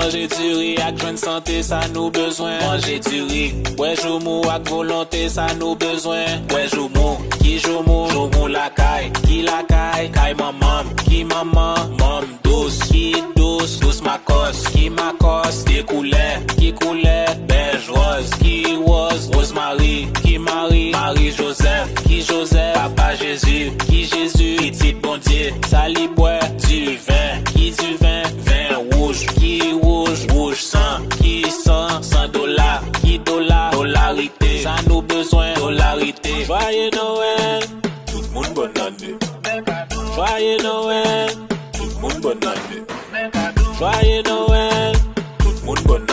Manger du riz ak jwen santé, ça nous besoin. Manger du riz, ouais joumou ak volonté, ça nous besoin. Ouais joumou, qui joumou, joumou la caille, qui la caille, caille maman, qui maman, mam douce, qui douce, douce ma cos, qui ma cos, qui coulait, qui coulait, beige rose, qui rose, Rosemary, qui Marie, Marie Joseph, qui Joseph, Papa Jésus, qui Jésus, petit bon Dieu, sali bois, Joyeux Noël, tout le monde bonne année. Joyeux Noël, tout le monde bonne année. Joyeux Noël, tout le monde bonne année.